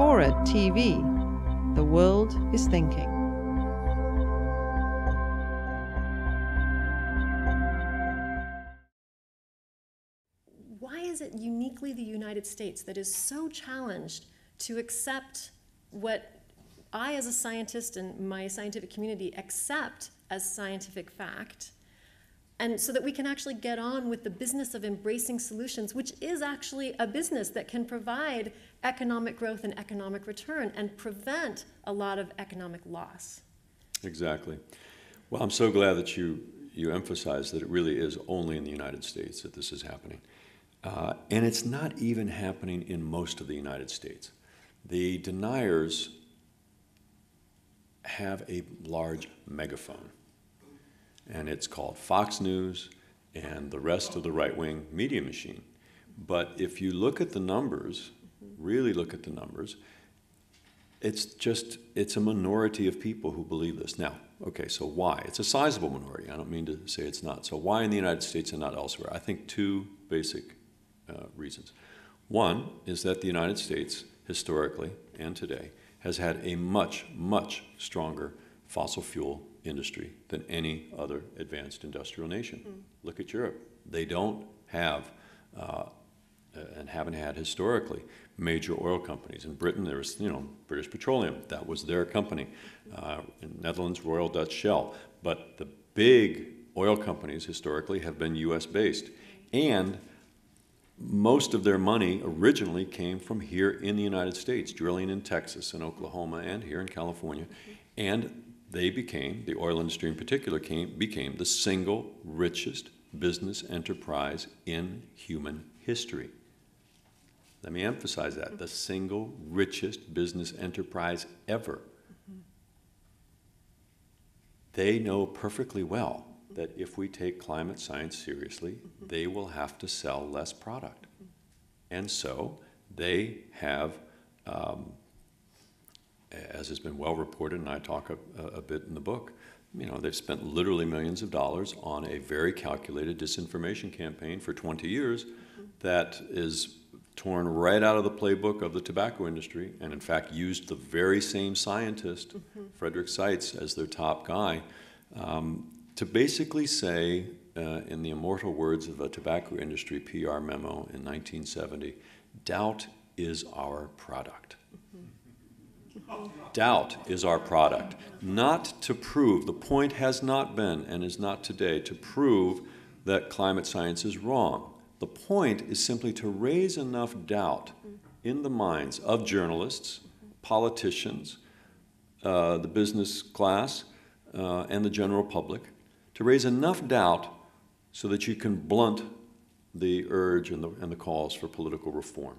Fora TV. The world is thinking. Why is it uniquely the United States that is so challenged to accept what I, as a scientist and my scientific community, accept as scientific fact? And so that we can actually get on with the business of embracing solutions, which is actually a business that can provide economic growth and economic return and prevent a lot of economic loss. Exactly. Well, I'm so glad that you, you emphasize that it really is only in the United States that this is happening. Uh, and it's not even happening in most of the United States. The deniers have a large megaphone and it's called Fox News and the rest of the right wing media machine. But if you look at the numbers, really look at the numbers, it's just it's a minority of people who believe this. Now, okay, so why? It's a sizable minority. I don't mean to say it's not. So why in the United States and not elsewhere? I think two basic uh, reasons. One is that the United States, historically and today, has had a much, much stronger fossil fuel industry than any other advanced industrial nation. Mm. Look at Europe. They don't have uh, and haven't had historically major oil companies. In Britain, there was, you know, British Petroleum. That was their company. Uh, in Netherlands, Royal Dutch Shell. But the big oil companies historically have been U.S. based. And most of their money originally came from here in the United States, drilling in Texas and Oklahoma and here in California. And they became, the oil industry in particular, came, became the single richest business enterprise in human history. Let me emphasize that the single richest business enterprise ever. They know perfectly well that if we take climate science seriously, they will have to sell less product. And so they have um, as has been well reported, and I talk a, a, bit in the book, you know, they've spent literally millions of dollars on a very calculated disinformation campaign for 20 years that is torn right out of the playbook of the tobacco industry, and in fact used the very same scientist, mm-hmm. Frederick Seitz, as their top guy, um, to basically say, uh, in the immortal words of a tobacco industry PR memo in 1970, doubt is our product. Doubt is our product. Not to prove, the point has not been and is not today to prove that climate science is wrong. The point is simply to raise enough doubt in the minds of journalists, politicians, uh, the business class, uh, and the general public to raise enough doubt so that you can blunt the urge and the, and the calls for political reform.